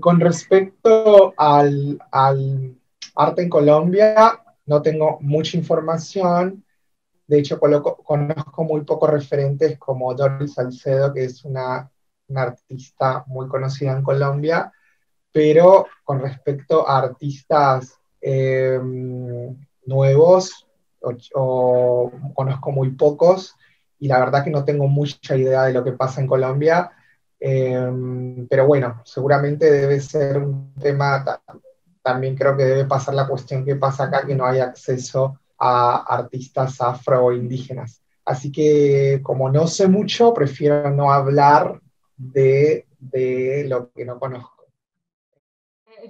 Con respecto al, arte en Colombia, no tengo mucha información. De hecho, conozco muy pocos referentes como Doris Salcedo, que es una, artista muy conocida en Colombia, pero con respecto a artistas eh, nuevos, conozco muy pocos, y la verdad que no tengo mucha idea de lo que pasa en Colombia. Eh, pero bueno, seguramente debe ser un tema, también creo que debe pasar la cuestión que pasa acá, que no hay acceso a artistas afro indígenas. Así que como no sé mucho, prefiero no hablar de, de lo que no conozco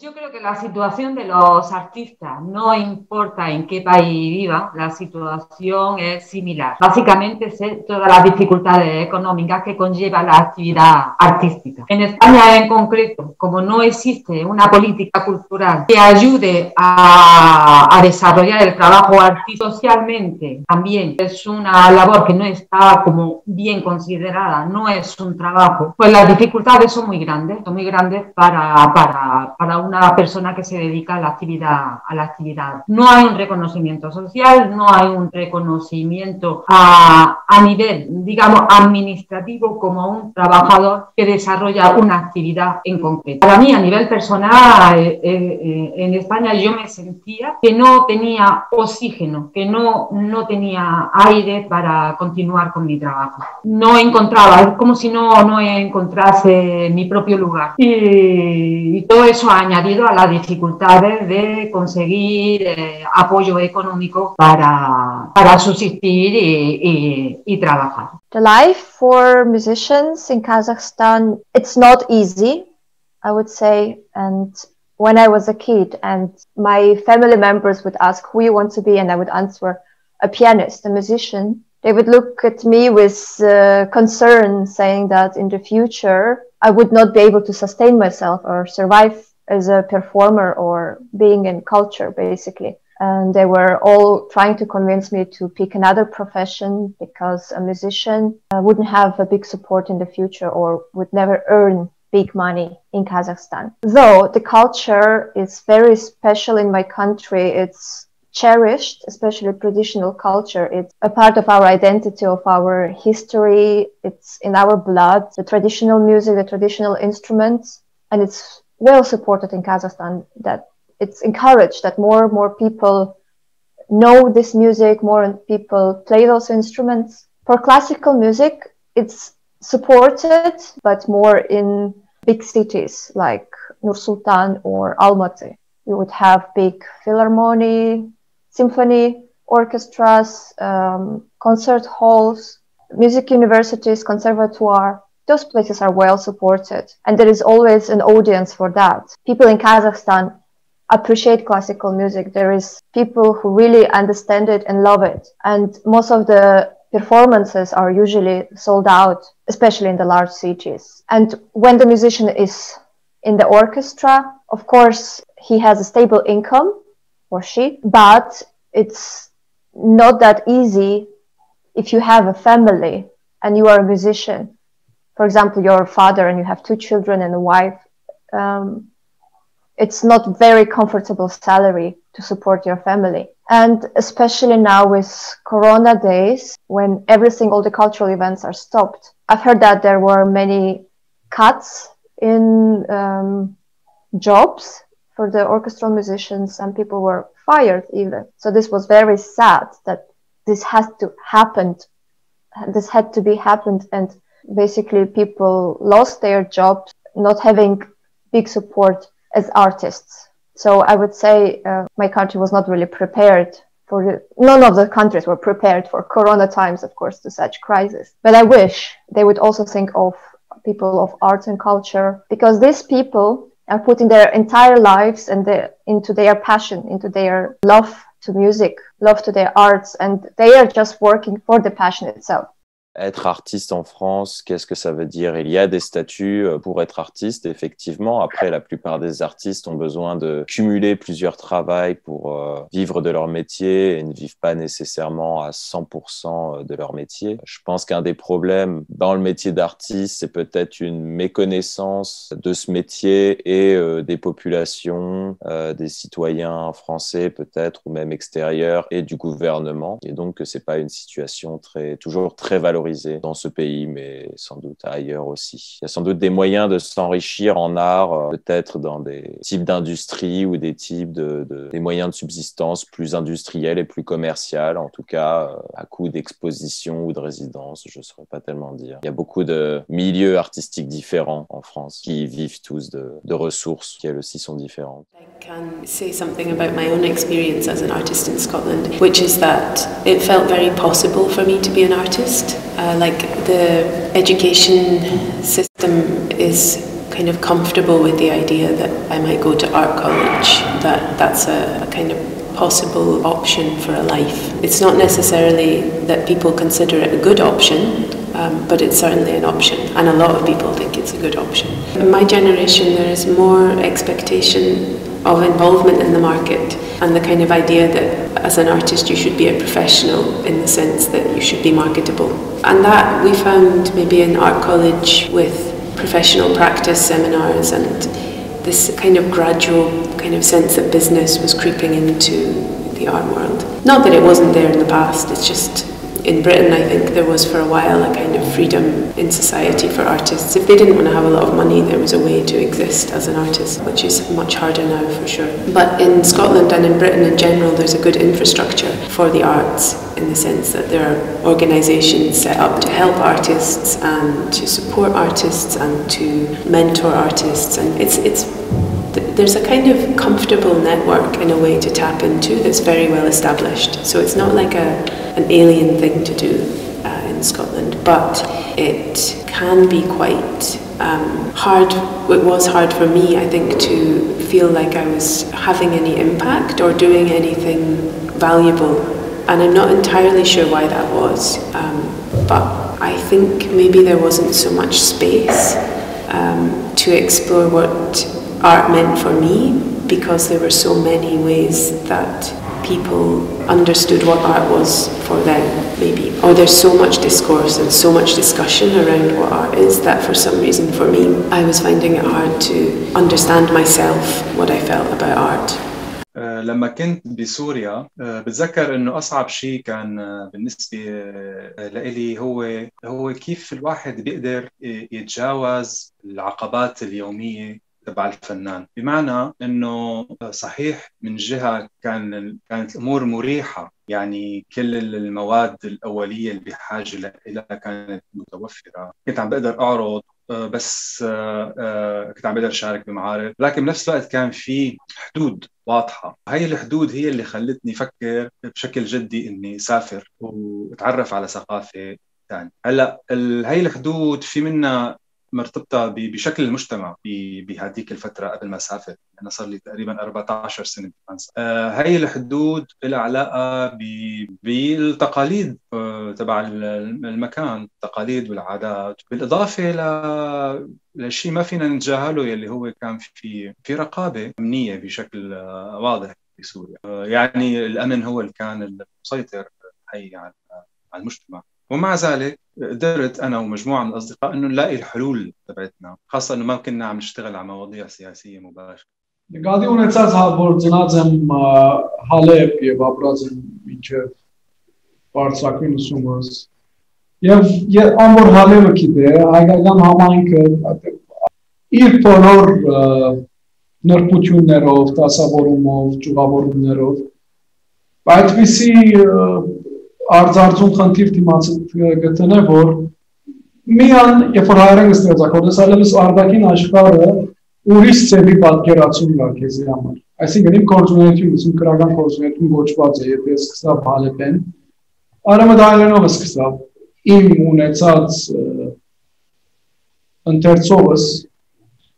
yo creo que la situación de los artistas, no importa en qué país viva, la situación es similar. Básicamente es todas las dificultades económicas que conlleva la actividad artística. En España en concreto, como no existe una política cultural que ayude a, a desarrollar el trabajo artístico socialmente, también es una labor que no está como bien considerada, no es un trabajo, pues las dificultades son muy grandes, son muy grandes para, para, para una persona que se dedica a la actividad. A la actividad. No hay un reconocimiento social, no hay un reconocimiento a, a nivel, digamos, administrativo como un trabajador que desarrolla una actividad en concreto. Para mí, a nivel personal, eh, eh, en España yo me sentía que no tenía oxígeno, que no, no tenía aire para continuar con mi trabajo. No encontraba, como si no, no encontrase mi propio lugar. Y, y todo eso añadido añadido a las dificultades de conseguir eh, apoyo económico para, para subsistir y, y, y trabajar. The life for musicians in Kazakhstan, it's not easy, I would say. And when I was a kid and my family members would ask who you want to be, and I would answer a pianist, a musician, they would look at me with uh, concern, saying that in the future I would not be able to sustain myself or survive as a performer or being in culture basically and they were all trying to convince me to pick another profession because a musician uh, wouldn't have a big support in the future or would never earn big money in Kazakhstan. Though the culture is very special in my country, it's cherished, especially traditional culture. It's a part of our identity, of our history. It's in our blood, the traditional music, the traditional instruments, and it's well supported in Kazakhstan that it's encouraged that more and more people know this music, more and people play those instruments. For classical music, it's supported, but more in big cities like Nur Sultan or Almaty. You would have big philharmonic, symphony orchestras, um, concert halls, music universities, conservatoire, those places are well supported and there is always an audience for that. People in Kazakhstan appreciate classical music. There is people who really understand it and love it. And most of the performances are usually sold out, especially in the large cities. And when the musician is in the orchestra, of course, he has a stable income or she, but it's not that easy if you have a family and you are a musician for example, you're a father and you have two children and a wife, um, it's not very comfortable salary to support your family. And especially now with Corona days, when everything, all the cultural events are stopped, I've heard that there were many cuts in um, jobs for the orchestral musicians and people were fired even. So this was very sad that this has to happen. This had to be happened and basically people lost their jobs not having big support as artists. So I would say uh, my country was not really prepared for the, none of the countries were prepared for corona times, of course, to such crisis. But I wish they would also think of people of arts and culture because these people are putting their entire lives and into their passion, into their love to music, love to their arts, and they are just working for the passion itself. Être artiste en France, qu'est-ce que ça veut dire? Il y a des statuts pour être artiste, effectivement. Après, la plupart des artistes ont besoin de cumuler plusieurs travails pour vivre de leur métier et ne vivent pas nécessairement à 100% de leur métier. Je pense qu'un des problèmes dans le métier d'artiste, c'est peut-être une méconnaissance de ce métier et des populations, des citoyens français peut-être ou même extérieurs et du gouvernement. Et donc que c'est pas une situation très toujours très valorisée dans ce pays, mais sans doute ailleurs aussi. Il y a sans doute des moyens de s'enrichir en art, euh, peut-être dans des types d'industries ou des types de, des moyens de subsistance plus industriels et plus commerciaux, en tout cas euh, à coup d'exposition ou de résidence, je ne saurais pas tellement dire. Il y a beaucoup de milieux artistiques différents en France qui vivent tous de, ressources qui elles aussi sont différentes. Scotland, which is that it felt very possible for me to be. Uh, like the education system is kind of comfortable with the idea that I might go to art college, that that's a, a kind of possible option for a life. It's not necessarily that people consider it a good option, um, but it's certainly an option, and a lot of people think it's a good option. In my generation, there is more expectation of involvement in the market and the kind of idea that as an artist you should be a professional in the sense that you should be marketable. And that we found maybe in art college with professional practice seminars and this kind of gradual kind of sense that business was creeping into the art world. Not that it wasn't there in the past, it's just in Britain, I think there was for a while a kind of freedom in society for artists. If they didn't want to have a lot of money, there was a way to exist as an artist, which is much harder now for sure. But in Scotland and in Britain in general, there's a good infrastructure for the arts in the sense that there are organisations set up to help artists and to support artists and to mentor artists, and it's it's there's a kind of comfortable network in a way to tap into that's very well established. So it's not like a, an alien thing to do uh, in Scotland, but it can be quite um, hard. It was hard for me, I think, to feel like I was having any impact or doing anything valuable. And I'm not entirely sure why that was, um, but I think maybe there wasn't so much space um, to explore what art meant for me because there were so many ways that people understood what art was for them, maybe. Or there's so much discourse and so much discussion around what art is that for some reason for me, I was finding it hard to understand myself, what I felt about art. لما كنت بسوريا بتذكر انه اصعب شيء كان بالنسبه لإلي هو هو كيف الواحد بيقدر يتجاوز العقبات اليوميه تبع الفنان. بمعنى إنه صحيح من جهة كان كانت الأمور مريحة. يعني كل المواد الأولية اللي بحاجة لها كانت متوفرة. كنت عم بقدر أعرض بس كنت عم بقدر أشارك بمعارض. لكن بنفس الوقت كان في حدود واضحة. هي الحدود هي اللي خلتني أفكر بشكل جدي إني أسافر وأتعرف على ثقافة ثانية هلأ هي الحدود في منها مرتبطة بشكل المجتمع بهذيك الفترة قبل ما اسافر أنا صار لي تقريبا 14 سنة بفرنسا. آه هي الحدود لها علاقة بالتقاليد آه تبع المكان التقاليد والعادات. بالإضافة ل لشيء ما فينا نتجاهله يلي هو كان في في رقابة أمنية بشكل آه واضح في سوريا. آه يعني الأمن هو اللي كان المسيطر هي على المجتمع. ومع ذلك قدرت انا ومجموعه من الاصدقاء انه نلاقي الحلول تبعتنا خاصه انه ما كنا عم نشتغل على مواضيع سياسيه مباشره Գադի ունեցած հա որ ծնած եմ Հալեբ եւ ապրած եմ մինչեւ Բարսակին ուսումս եւ ամբողջ Հալեբը գիտե հայկական համայնքը իր բոլոր նրբություններով, դասավորումով, ճյուղավորումներով այդպիսի արձարծուն խնդիր դիմաց գտնե որ միան երբ որ հայերեն ստեղծակոդես այլևս արդակին աշխարհը ուրիշ ծեվի պատկերացում կա քեզի համար այսինքն իմ կորձունեությունը իմ քրական կորձունետուն գոչված է եթե սկսա բալեպեն արամը դայլենով սկսա իմ ունեցած ընթերցողս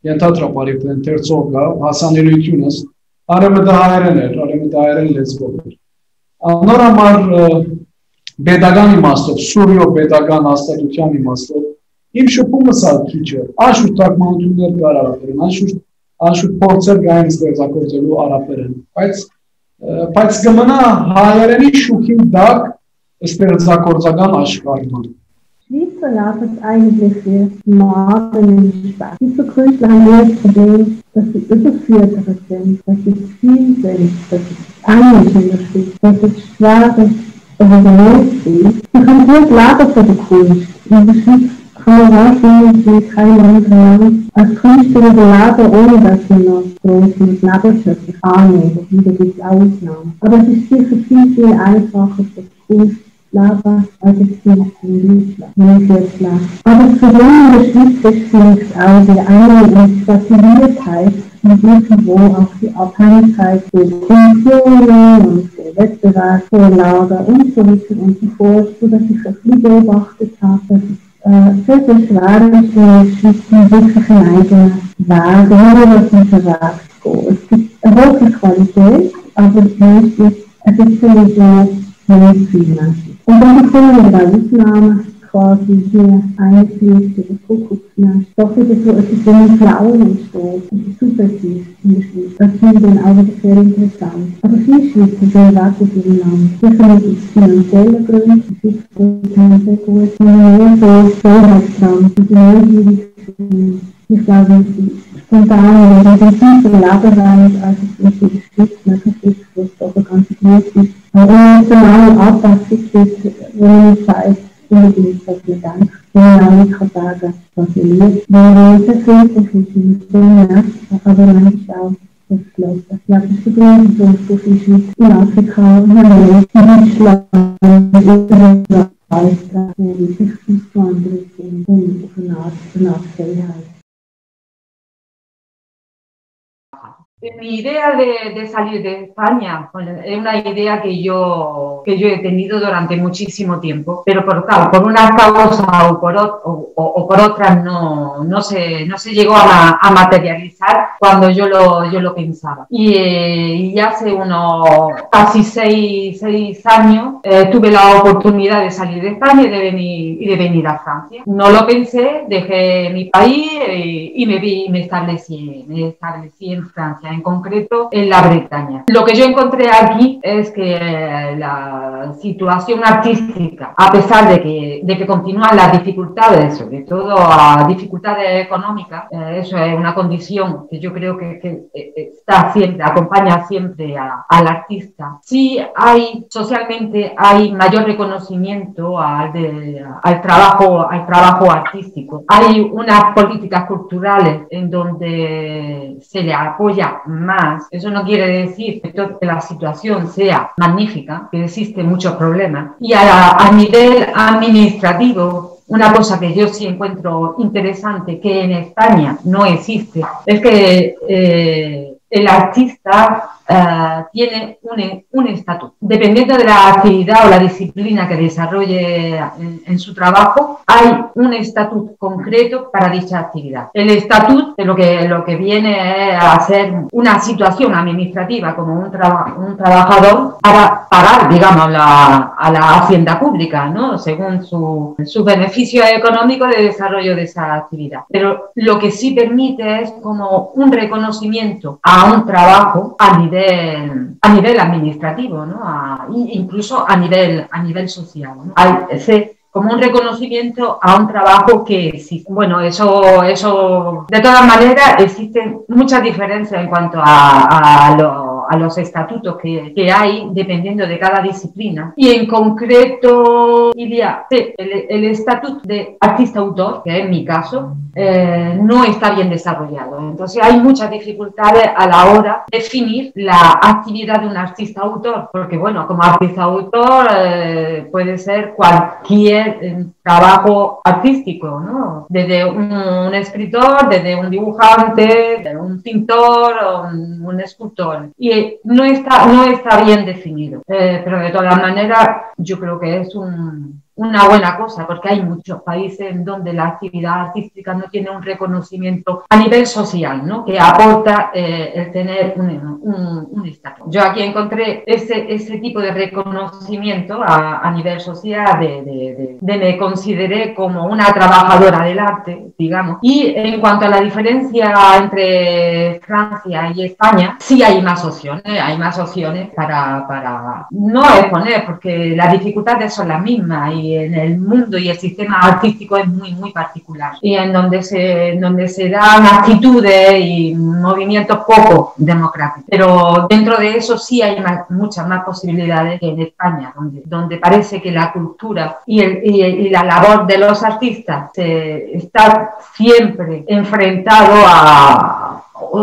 ենթադրապարի ընթերցողը հասանելիությունս արամը դա հայերեն էր արամը դա հայերեն լեզվով էր անոր համար pedagogan իմաստով, սուրյո pedagogan հաստատության իմաստով իմ շփումս ալ քիչ է։ Անշուշտ թարգմանություններ կար արաբերեն, անշուշտ անշուշտ փորձեր կային ստեղծագործելու արաբերեն, բայց բայց կմնա հայերենի շուքին դակ ստեղծագործական աշխարհում։ Schweizer lautet eigentlich Morden in Spaß. Diese Künstler haben das Problem, dass sie überführtere sind, dass sie viel sind, dass es der Schweiz, dass es schwer ist, резолюции и конкрет НАТО протоколов и geschieht Konversation mit keinem anderen als künftige Gelage ohne das hinaus mit Nachrichten annehmen, wieder gibt Ausnahme. Aber es ist sicher viel, viel einfacher für die Kunst Lava, also es gibt ein Liedler, Aber für in der Schweiz bestimmt auch die eigene Instabilität und irgendwo auch die Abhängigkeit von Funktionen und Wettbewerbsvorlagen und so weiter und so fort, sodass ich ein bisschen beobachtet habe, dass es sehr, sehr schwer ist, in wirklich eigenen Weg, innovativen Weg zu gehen. Es gibt eine hohe Qualität, aber so Mainstream. Und dann Ausnahmen quasi hier eingefügt oder Kuckucksnacht. Doch wieder so etwas wie ein Frauen entsteht. Das ist super süß in der Schweiz. Das finde ich dann auch wieder sehr interessant. Aber viele Schweizer sind weg in ihrem Land. Sicher nicht aus finanziellen Gründen. Die Schweiz haben sehr gut. Wir haben so Freiheitsdrang. Sie sind neugierig. Ich glaube, spontan oder intensiver leben wollen, als es in der Schweiz möglich ist, wo es doch eine ganze große emotionale Anpassung gibt, wo ich dass man denkt, Vielen Dank. Mein Name ist Rosaga Vasilier. Meine verfüglichen Söhne, aber manchmal auch das Schloss. Ich habe das gegründet und so viel Schweiz in Afrika, in Amerika, in Deutschland, in Österreich, in Wissen, zu anderen Themen und auf eine Art, eine Art Freiheit. Mi idea de, salir de España es una idea que yo, que yo he tenido durante muchísimo tiempo, pero por, por una causa o por, o, por otras no, no, se, no se llegó a, materializar cuando yo lo, yo lo pensaba. Y, eh, hace unos casi seis, seis años eh, tuve la oportunidad de salir de España y de venir, y de venir a Francia. No lo pensé, dejé mi país eh, y me, vi, me, establecí, me establecí en Francia en concreto en la Bretaña. Lo que yo encontré aquí es que eh, la situación artística, a pesar de que, de que continúan las dificultades, sobre todo a dificultades económicas, eh, eso es una condición que yo creo que, eh, está siempre, acompaña siempre al artista. Sí hay, socialmente hay mayor reconocimiento al, al, trabajo, al trabajo artístico. Hay unas políticas culturales en donde se le apoya más. Eso no quiere decir que la situación sea magnífica, que existen muchos problemas. Y a, nivel administrativo, una cosa que yo sí encuentro interesante que en España no existe es que eh, el artista eh, tiene un estatus. Dependiendo de la actividad o la disciplina que desarrolle en, su trabajo, hay un estatus concreto para dicha actividad. El estatus lo que, lo que viene a ser una situación administrativa como un, un trabajador para pagar, digamos, la, a la hacienda pública, ¿no? según su, su beneficio económico de desarrollo de esa actividad. Pero lo que sí permite es como un reconocimiento a un trabajo a nivel a nivel administrativo, ¿no? incluso a nivel, a nivel social. Hay ese, como un reconocimiento a un trabajo que. Bueno, eso, eso de todas maneras, existen muchas diferencias en cuanto a, a lo a los estatutos que, que, hay dependiendo de cada disciplina. Y en concreto, Ilia, el, el estatuto de artista-autor, que es mi caso, eh, no está bien desarrollado. Entonces hay muchas dificultades a la hora de definir la actividad de un artista-autor, porque bueno, como artista-autor eh, puede ser cualquier eh, trabajo artístico, ¿no? Desde un, escritor, desde un dibujante, desde un pintor o un, escultor. Y no está, no está bien definido. Eh, pero de todas maneras, yo creo que es un, una buena cosa, porque hay muchos países en donde la actividad artística no tiene un reconocimiento a nivel social, ¿no? que aporta eh, el tener un, un, estatus. Yo aquí encontré ese, ese tipo de reconocimiento a, a nivel social, de, de, de, me consideré como una trabajadora del arte, digamos. Y en cuanto a la diferencia entre Francia y España, sí hay más opciones, hay más opciones para, para no exponer, porque las dificultades son las mismas y en el mundo y el sistema artístico es muy, muy particular. Y en donde se, donde se dan actitudes y movimientos poco democráticos. Pero dentro de eso sí hay muchas más posibilidades que en España, donde, donde parece que la cultura y, el, y, la labor de los artistas se, está siempre enfrentado a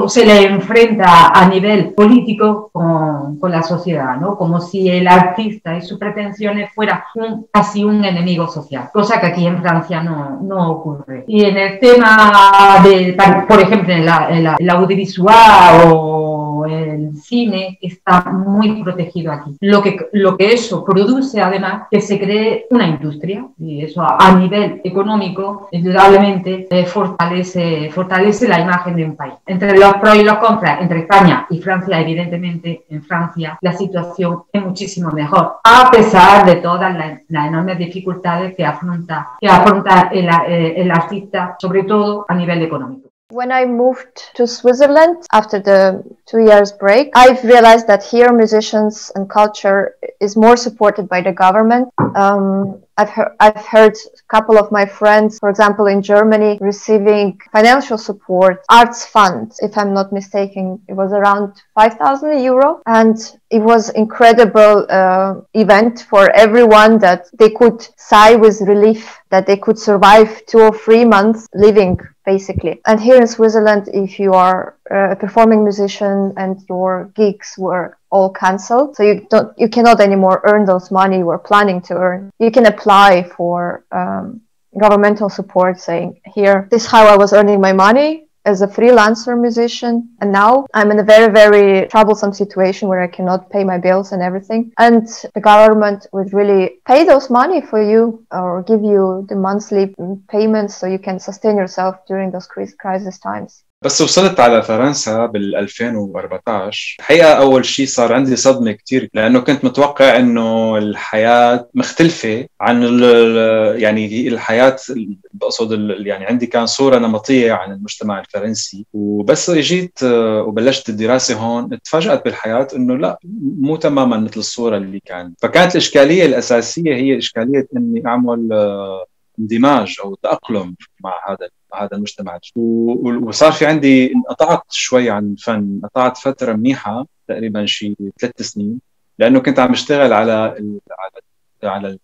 se le enfrenta a nivel político con, con, la sociedad, ¿no? Como si el artista y sus pretensiones fuera un, casi un enemigo social, cosa que aquí en Francia no, no ocurre. Y en el tema de, por ejemplo, en la, en la, audiovisual o el cine está muy protegido aquí. Lo que, lo que eso produce además que se cree una industria y eso a, nivel económico indudablemente eh, fortalece, fortalece la imagen de un país. Entre los pros y los contras, entre España y Francia, evidentemente en Francia la situación es muchísimo mejor, a pesar de todas las, enormes dificultades que afronta, que afronta el, eh, el artista, sobre todo a nivel económico. When I moved to Switzerland after the two years break, I've realized that here musicians and culture is more supported by the government. Um, I've, he- I've heard a couple of my friends, for example, in Germany, receiving financial support, arts fund, if I'm not mistaken. It was around 5,000 euro. And it was incredible uh, event for everyone that they could sigh with relief that they could survive two or three months living basically. And here in Switzerland, if you are a performing musician and your gigs were all cancelled, so you don't, you cannot anymore earn those money you were planning to earn. You can apply for um, governmental support, saying, "Here, this is how I was earning my money as a freelancer musician and now i'm in a very very troublesome situation where i cannot pay my bills and everything. And the government would really pay those money for you or give you the monthly payments so you can sustain yourself during those crisis times بس وصلت على فرنسا بال 2014 الحقيقة أول شيء صار عندي صدمة كثير لأنه كنت متوقع إنه الحياة مختلفة عن يعني الحياة بقصد يعني عندي كان صورة نمطية عن المجتمع الفرنسي. وبس إجيت وبلشت الدراسة هون تفاجأت بالحياة إنه لا مو تماما مثل الصورة اللي كانت فكانت الإشكالية الأساسية هي إشكالية إني أعمل اندماج أو تأقلم مع هذا هذا المجتمع. وصار في عندي انقطعت شوي عن الفن. انقطعت فترة منيحة تقريبا شي ثلاث سنين لأنه كنت عم اشتغل على ال على ال على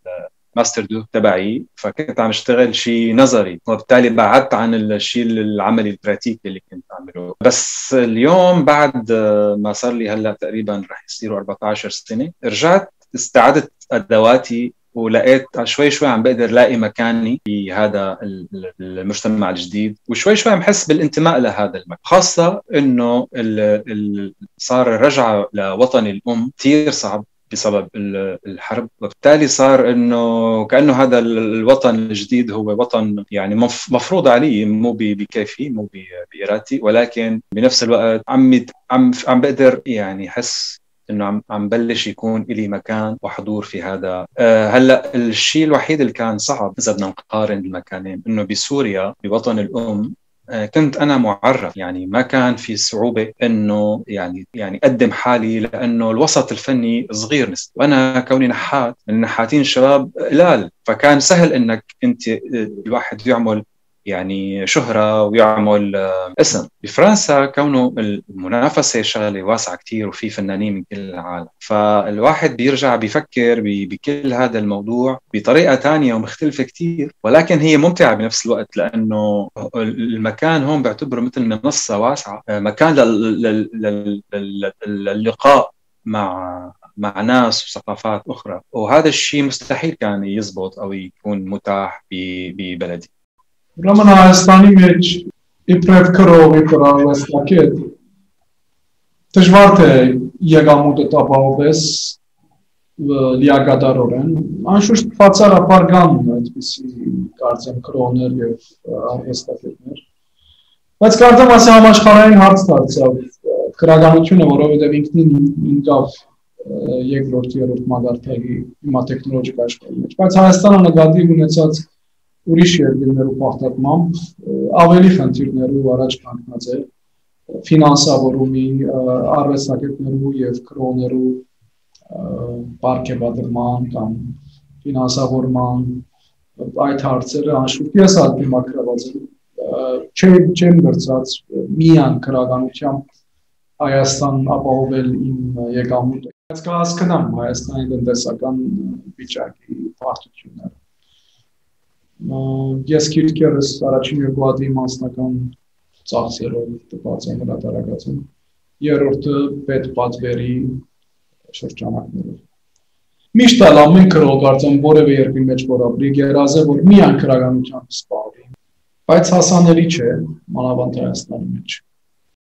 الماستر دو تبعي. فكنت عم اشتغل شيء نظري. وبالتالي بعدت عن الشيء العملي البراتيكي اللي كنت اعمله بس اليوم بعد ما صار لي هلأ تقريبا رح يصيروا 14 سنة رجعت استعدت أدواتي ولقيت شوي شوي عم بقدر لاقي مكاني في هذا المجتمع الجديد وشوي شوي عم بحس بالانتماء لهذا المكان خاصة إنه صار الرجعة لوطني الأم كثير صعب بسبب الحرب وبالتالي صار إنه كأنه هذا الوطن الجديد هو وطن يعني مفروض علي مو بكيفي مو بإرادتي ولكن بنفس الوقت عم عم عم بقدر يعني احس إنه عم عم بلش يكون لي مكان وحضور في هذا. أه هلأ الشيء الوحيد اللي كان صعب إذا بدنا نقارن المكانين إنه بسوريا بوطن الأم كنت أنا معرف. يعني ما كان في صعوبة إنه يعني يعني أقدم حالي لأنه الوسط الفني صغير نسبة. وأنا كوني نحات النحاتين الشباب قلال فكان سهل إنك أنت الواحد يعمل يعني شهرة ويعمل اسم. بفرنسا كونه المنافسة شغلة واسعة كتير وفي فنانين من كل العالم. فالواحد بيرجع بيفكر بكل هذا الموضوع بطريقة تانية ومختلفة كتير ولكن هي ممتعة بنفس الوقت لأنه المكان هون بعتبره مثل منصة واسعة مكان للقاء مع مع ناس وثقافات أخرى. وهذا الشيء مستحيل كان يزبط أو يكون متاح ببلدي. Ուրեմն Հայաստանի մեջ իբրև քրողի կրավեստակետ դժվար թե եկամուտը տապահովես լիակատարորեն անշուշտ բացառապար կան այդպիսի կարծեմ կրոներ եւ արհեստագետներ բայց կարծեմ ասի համաշխարհային հարց դարձավ քրագանությունը որովհետեւ ինքնին ինքավ երկրորդ երրորդ մագարտայի հիմա տեխնոլոգիկ աշխարհի մեջ բայց Հայաստանը նկատի ունեցած ուրիշ երկրներու պարտատմամբ ավելի խնդիրներով առաջ կանգնած է ֆինանսավորումի արվեստագետներու եւ կրոներու պարգևատրման կամ ֆինանսավորման այդ հարցերը անշուշտ ես ալպի մակրված չեմ չեմ գրծած միան քրագանությամբ Հայաստան ապահովել իմ եկամուտը բայց կհասկանամ Հայաստանի տնտեսական վիճակի բարդությունները ես քիրքերս առաջին երկու հատի մասնական ծախսերով տված եմ հրատարակածում երրորդը պետ պատվերի շրջանակներով։ Միշտ էլ ամեն քրոլ կարծեմ որևէ երկրի մեջ որ ապրի գերազե որ միան քրագանությամբ սպառվի, բայց հասանելի չէ մանավանդ Հայաստանի մեջ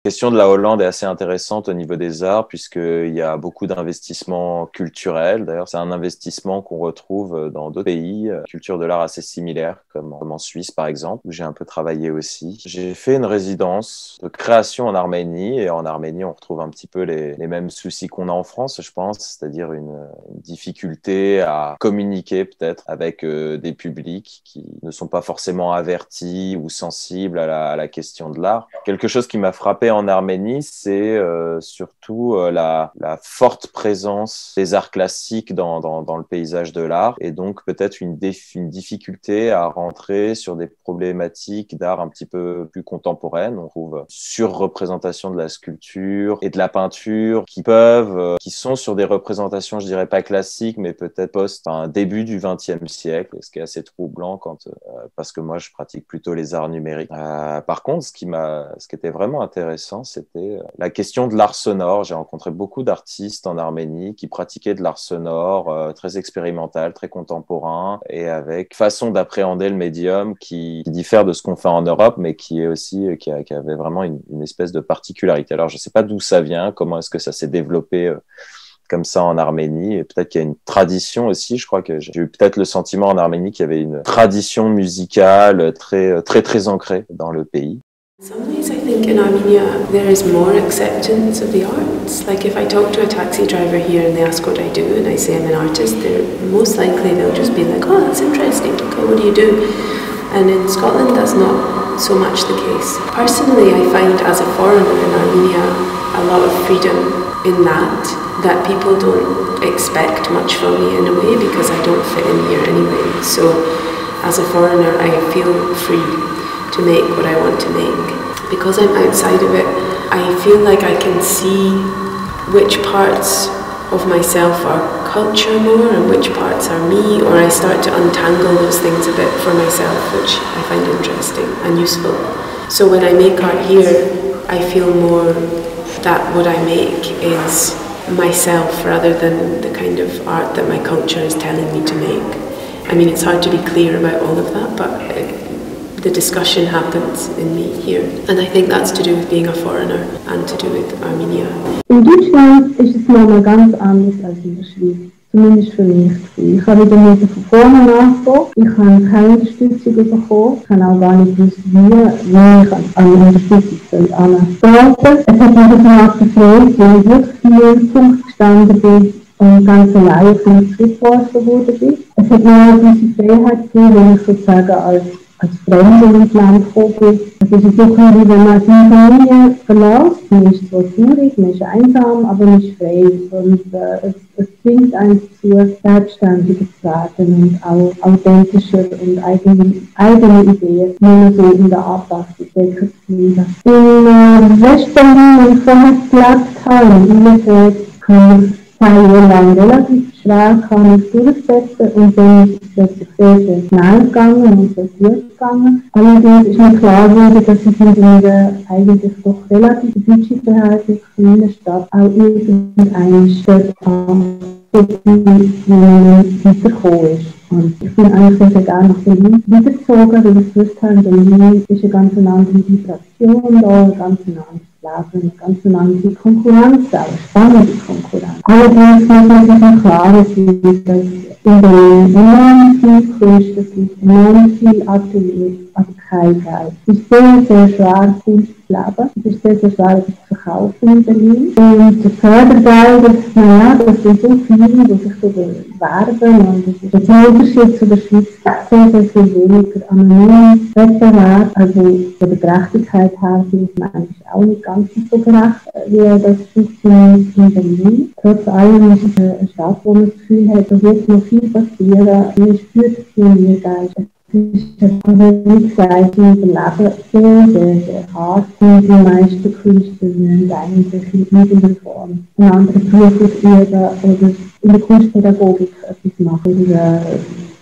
question de la Hollande est assez intéressante au niveau des arts, puisqu'il y a beaucoup d'investissements culturels. D'ailleurs, c'est un investissement qu'on retrouve dans d'autres pays, euh, culture de l'art assez similaire, comme, en Suisse par exemple, où j'ai un peu travaillé aussi. J'ai fait une résidence de création en Arménie, et en Arménie, on retrouve un petit peu les, mêmes soucis qu'on a en France, je pense, c'est-à-dire une, une, difficulté à communiquer peut-être avec euh, des publics qui ne sont pas forcément avertis ou sensibles à la, à la question de l'art. Quelque chose qui m'a frappé en Arménie, c'est euh, surtout euh, la, la, forte présence des arts classiques dans, dans, dans le paysage de l'art et donc peut-être une, une, difficulté à rentrer sur des problématiques d'art un petit peu plus contemporaines. On trouve surreprésentation de la sculpture et de la peinture qui peuvent, euh, qui sont sur des représentations, je dirais pas classiques, mais peut-être post un début du XXe siècle, ce qui est assez troublant quand, parce que moi je pratique plutôt les arts numériques. par contre, ce qui m'a, ce qui était vraiment intéressant c'était euh, la question de l'art sonore. J'ai rencontré beaucoup d'artistes en Arménie qui pratiquaient de l'art sonore euh, très expérimental, très contemporain, et avec façon d'appréhender le médium qui, diffère de ce qu'on fait en Europe, mais qui est aussi euh, qui, avait vraiment une, espèce de particularité. Alors je ne sais pas d'où ça vient, comment est-ce que ça s'est développé. comme ça en Arménie. Et peut-être qu'il y a une tradition aussi. Je crois que j'ai eu peut-être le sentiment en Arménie qu'il y avait une tradition musicale très, très, très ancrée dans le pays. Think in Armenia there is more acceptance of the arts. Like if I talk to a taxi driver here and they ask what I do and I say I'm an artist, they're most likely they'll just be like, oh, that's interesting. Okay, what do you do? And in Scotland that's not so much the case. Personally, I find as a foreigner in Armenia a lot of freedom in that, that people don't expect much from me in a way because I don't fit in here anyway. So as a foreigner, I feel free to make what I want to make. Because I'm outside of it, I feel like I can see which parts of myself are culture more and which parts are me, or I start to untangle those things a bit for myself, which I find interesting and useful. So when I make art here, I feel more that what I make is myself rather than the kind of art that my culture is telling me to make. I mean, it's hard to be clear about all of that, but the discussion happens in me here. And I think that's to do with being a foreigner and to do with Armenia. In Deutschland ist es nochmal ganz anders als in der Schweiz. Zumindest für mich. Ich habe wieder mit von vorne nachgehen. Ich habe keine Unterstützung bekommen. Ich habe auch gar nicht gewusst, wie, wie ich an Unterstützung soll antreten. Es hat mich danach gefreut, weil ich wirklich viel Punkt gestanden bin und ganz allein den Schritt geworden bin. Es hat mir auch diese Freiheit gegeben, wenn ich sozusagen als als Fremde ins Land gekommen bin. Es ist so wie wenn man seine Familie verlässt. Man ist zwar traurig, man ist einsam, aber ist frei. Und äh, es, es zwingt einen dazu, selbstständiger zu werden und auch authentischer und eigene, eigene Ideen nicht mehr so in der Anpassung decken zu bleiben. In äh, Westberlin, wo ich vorher gelebt habe, in Bielefeld, kann ich zwei Jahre lang relativ schwer kann ich durchsetzen und dann ist plötzlich sehr, sehr schnell gegangen und sehr gut gegangen. Allerdings ist mir klar geworden, dass ich in einer eigentlich doch relativ budgetbeherrschenden kleinen Stadt auch irgendeinen Schritt weitergekommen ist. Und ich bin eigentlich sehr, gerne nach Berlin wiedergezogen, weil ich gewusst habe, Berlin ist eine ganz andere Vibration da, eine ganz andere Blasen im ganzen Land die Konkurrenz, aber spannende Konkurrenz. Allerdings muss man sich im Klaren sein, dass in der enorm viel Kunst, es gibt enorm viel kein Geld. Ich sehe sehr schwer Kunst leben. Es ist schwer, etwas zu verkaufen in Berlin. Und das Fördergeld, naja, das sind so viele, die sich so bewerben. Und das ist ein Unterschied zu der Schweiz, sehr, sehr viel weniger anonym Wettbewerb. Also von der Gerechtigkeit her finde ich eigentlich auch nicht ganz so gerecht, wie das funktioniert in Berlin. Trotz allem ist es eine Stadt, wo man das Gefühl hat, da wird noch viel passieren. Man spürt das Pioniergeist. Wie gesagt, Leben sehr, sehr, sehr hart und die meisten Künstler wollen eigentlich in irgendeiner Form einen anderen Beruf ausüben oder in der Kunstpädagogik etwas machen, in der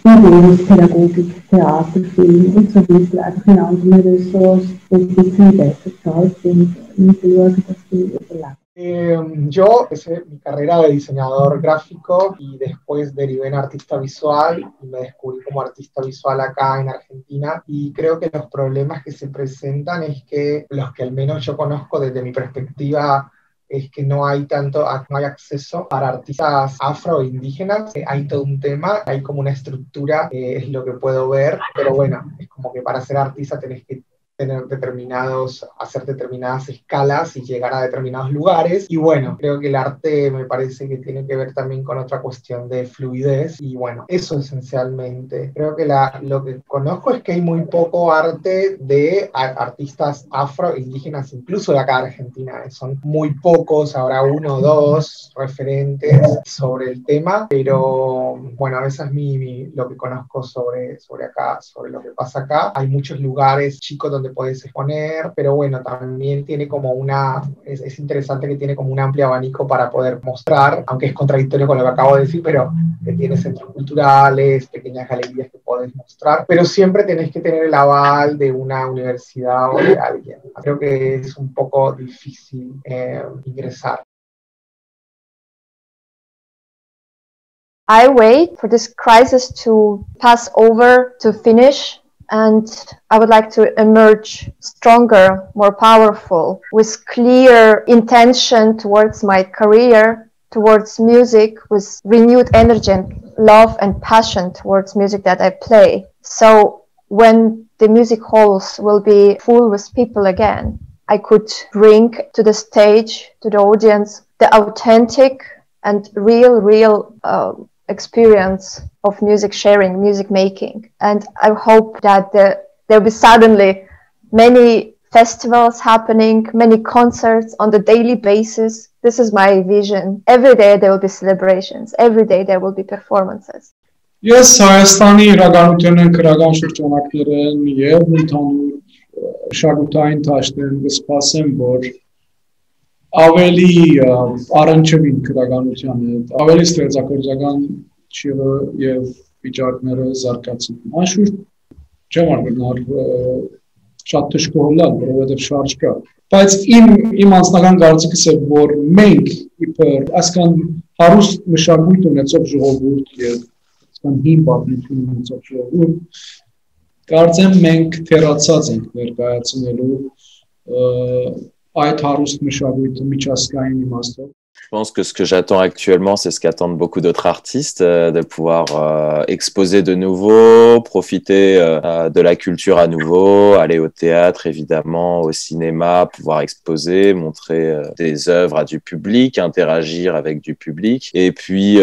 Bildungspädagogik, Theater, Film und so weiter, einfach in anderen Ressorts, die ein bisschen besser bezahlt sind, und schauen, dass sie überleben. Eh, yo empecé mi carrera de diseñador gráfico y después derivé en artista visual y me descubrí como artista visual acá en Argentina. Y creo que los problemas que se presentan es que los que al menos yo conozco desde mi perspectiva es que no hay tanto, no hay acceso para artistas afro indígenas, hay todo un tema, hay como una estructura, que es lo que puedo ver, pero bueno, es como que para ser artista tenés que tener determinados, hacer determinadas escalas y llegar a determinados lugares. Y bueno, creo que el arte me parece que tiene que ver también con otra cuestión de fluidez. Y bueno, eso esencialmente. Creo que la, lo que conozco es que hay muy poco arte de artistas afro indígenas, incluso de acá de Argentina. Son muy pocos, habrá uno o dos referentes sobre el tema, pero bueno, eso es mi, lo que conozco sobre, sobre acá, sobre lo que pasa acá. Hay muchos lugares chicos donde puedes exponer, pero bueno, también tiene como una, es, es, interesante que tiene como un amplio abanico para poder mostrar, aunque es contradictorio con lo que acabo de decir, pero que tiene centros culturales, pequeñas galerías que puedes mostrar, pero siempre tenés que tener el aval de una universidad o de alguien. Creo que es un poco difícil eh, ingresar. I wait for this crisis to pass over, to finish, and I would like to emerge stronger, more powerful, with clear intention towards my career, towards music, with renewed energy and love and passion towards music that I play. So when the music halls will be full with people again, I could bring to the stage, to the audience, the authentic and real, real uh, experience of music sharing, music making. And I hope that there will be suddenly many festivals happening, many concerts on the daily basis. This is my vision. Every day there will be celebrations. Every day there will be performances. Ես Հայաստանի իրականությունն քրական շրջանակներն եւ ընդհանուր շարուտային դաշտերն կսպասեմ, որ ավելի առնչվին քրականությանը, ավելի ստեղծագործական ճիղը եւ վիճակները զարգացին։ Անշուշտ չեմ արգնար շատ դժգոհլալ, որովհետեւ շարժ կա։ Բայց իմ իմ անձնական կարծիքս է, որ մենք իբր այսքան հարուստ մշակույթ ունեցող ժողովուրդ եւ այսքան հին պատմություն ունեցող ժողովուրդ կարծեմ մենք թերացած ենք ներկայացնելու այդ հարուստ մշակույթը միջազգային իմաստով Je pense que ce que j'attends actuellement, c'est ce qu'attendent beaucoup d'autres artistes, euh, de pouvoir euh, exposer de nouveau, profiter euh, de la culture à nouveau, aller au théâtre évidemment, au cinéma, pouvoir exposer, montrer des œuvres à du public, interagir avec du public, et puis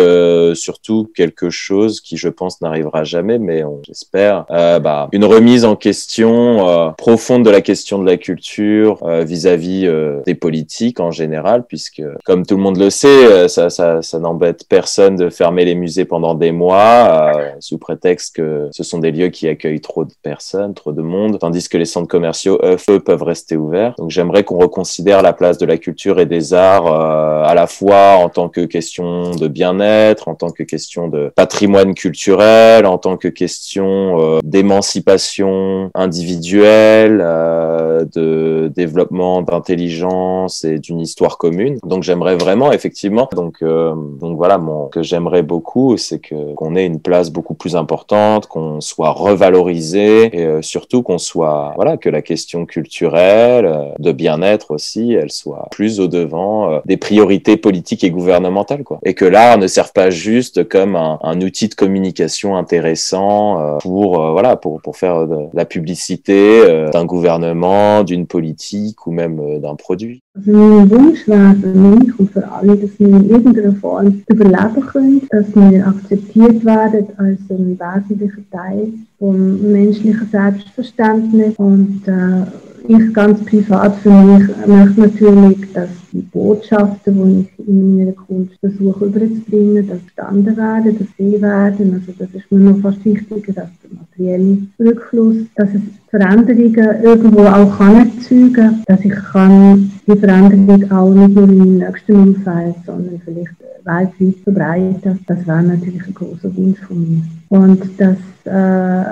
surtout quelque chose qui, je pense, n'arrivera jamais, mais j'espère, bah, une remise en question profonde de la question de la culture vis-à-vis -vis, des politiques en général, puisque comme tout le monde le sait, euh, ça, ça, ça n'embête personne de fermer les musées pendant des mois euh, sous prétexte que ce sont des lieux qui accueillent trop de personnes, trop de monde, tandis que les centres commerciaux, eux, peuvent rester ouverts. Donc j'aimerais qu'on reconsidère la place de la culture et des arts euh, à la fois en tant que question de bien-être, en tant que question de patrimoine culturel, en tant que question euh, d'émancipation individuelle, euh, de développement d'intelligence et d'une histoire commune. Donc j'aimerais vraiment vraiment, effectivement. Donc, euh, donc voilà, mon, que j'aimerais beaucoup, c'est que qu'on ait une place beaucoup plus importante, qu'on soit revalorisé et euh, surtout qu'on soit, voilà, que la question culturelle, euh, de bien-être aussi, elle soit plus au devant des priorités politiques et gouvernementales, quoi. Et que l'art ne serve pas juste comme un, un outil de communication intéressant pour, voilà, pour pour faire de la publicité d'un gouvernement, d'une politique ou même d'un produit. Also mein Wunsch wäre für mich und für alle, dass wir in irgendeiner Form überleben können, dass wir akzeptiert werden als ein wesentlicher Teil vom menschlichen Selbstverständnis. Und äh, ich ganz privat für mich möchte natürlich, dass die Botschaften, die ich in meiner Kunst versuche überzubringen, dass verstanden werden, dass sie werden. Also das ist mir noch fast wichtiger als der materielle Rückfluss, dass es Veränderungen irgendwo auch kann erzeugen, dass ich kann die Veränderung auch nicht nur in meinem nächsten Umfeld, sondern vielleicht weltweit verbreiten. Das wäre natürlich ein großer Wunsch von mir. Und dass äh,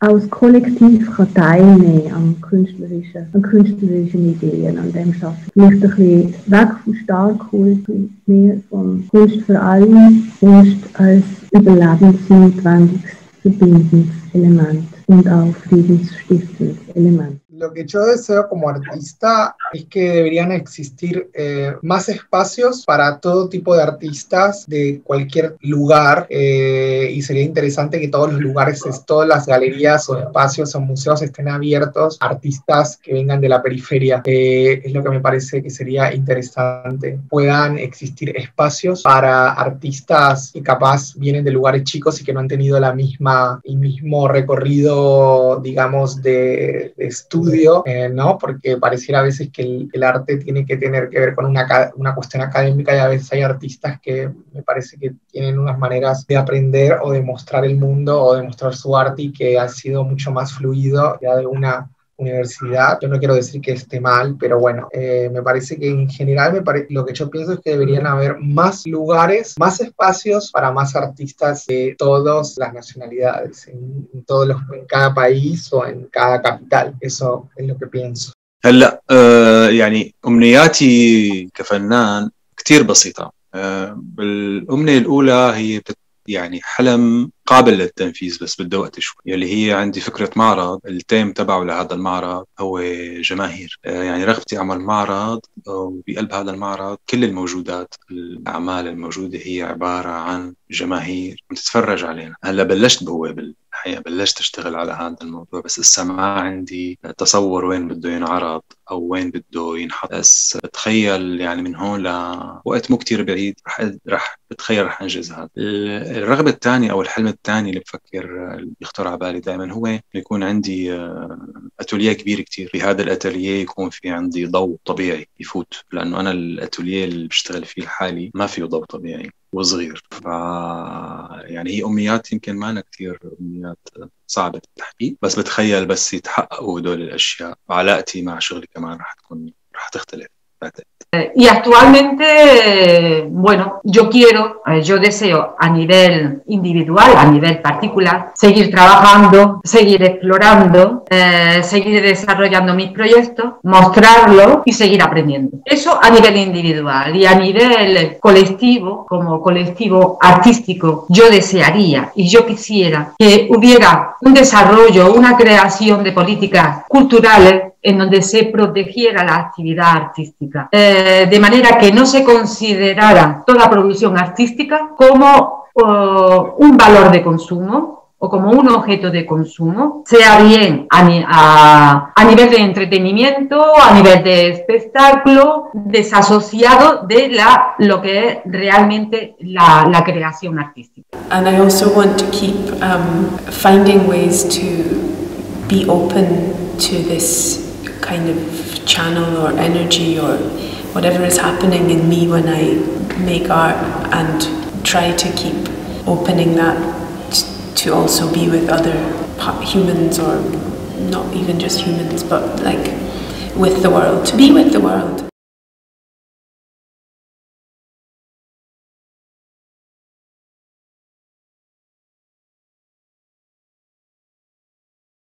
als Kollektiv kann teilnehmen an künstlerischen, an künstlerischen Ideen, an dem Schaffen. Vielleicht ein bisschen weg vom Starkkult und mehr von Kunst für alle, Kunst als überlebensnotwendiges verbindendes Element und auch friedensstiftendes Element. Lo que yo deseo como artista es que deberían existir eh, más espacios para todo tipo de artistas de cualquier lugar eh, y sería interesante que todos los lugares, todas las galerías o espacios o museos estén abiertos a artistas que vengan de la periferia. Eh, es lo que me parece que sería interesante. Puedan existir espacios para artistas que capaz vienen de lugares chicos y que no han tenido la misma, el mismo recorrido, digamos, de, de estudio eh, ¿no? Porque pareciera a veces que el, arte tiene que tener que ver con una, una cuestión académica y a veces hay artistas que me parece que tienen unas maneras de aprender o de mostrar el mundo o de mostrar su arte y que ha sido mucho más fluido ya de una universidad. Yo no quiero decir que esté mal, pero bueno, eh, me parece que en general me lo que yo pienso es que deberían haber más lugares, más espacios para más artistas de todas las nacionalidades, en, en todos los, en cada país o en cada capital. Eso es lo que pienso. هلا آه يعني امنياتي كفنان كثير بسيطه آه بالامنيه الاولى هي يعني حلم قابل للتنفيذ بس بده وقت شوي. يلي هي عندي فكرة معرض التيم تبعه لهذا المعرض هو جماهير. آه، يعني رغبتي أعمل معرض وبقلب هذا المعرض كل الموجودات الأعمال الموجودة هي عبارة عن جماهير عم تتفرج علينا. هلا بلشت بوابل الحقيقة بلشت أشتغل على هذا الموضوع بس لسه ما عندي تصور وين بده ينعرض أو وين بده ينحط. بس بتخيل يعني من هون لوقت مو كتير بعيد رح رح بتخيل رح أنجز هذا. الرغبة الثانية أو الحلم الثاني اللي بفكر اللي بيخطر على بالي دائما هو يكون عندي أتولية كبير كتير. في هذا الأتولية يكون في عندي ضوء طبيعي يفوت لأنه أنا الأتولية اللي بشتغل فيه الحالي ما فيه ضوء طبيعي. وصغير. ف يعني هي أمنيات يمكن ما أنا كثير أمنيات صعبه التحقيق بس بتخيل بس يتحققوا هدول الأشياء. علاقتي مع شغلي كمان رح تكون رح تختلف. Y actualmente, bueno, yo quiero, eh, yo deseo a nivel individual, a nivel particular, seguir trabajando, seguir explorando, eh, seguir desarrollando mis proyectos, mostrarlo y seguir aprendiendo. Eso a nivel individual y a nivel colectivo, como colectivo artístico, yo desearía y yo quisiera que hubiera un desarrollo, una creación de políticas culturales en donde se protegiera la actividad artística, eh, de manera que no se considerara toda producción artística como un valor de consumo o como un objeto de consumo, sea bien a, nivel de entretenimiento, a nivel de espectáculo, desasociado de la, lo que es realmente la, la creación artística. And I also want to keep um, finding ways to be open to this kind of channel or energy or whatever is happening in me when I make art and try to keep opening that to also be with other humans or not even just humans but like with the world to be with the world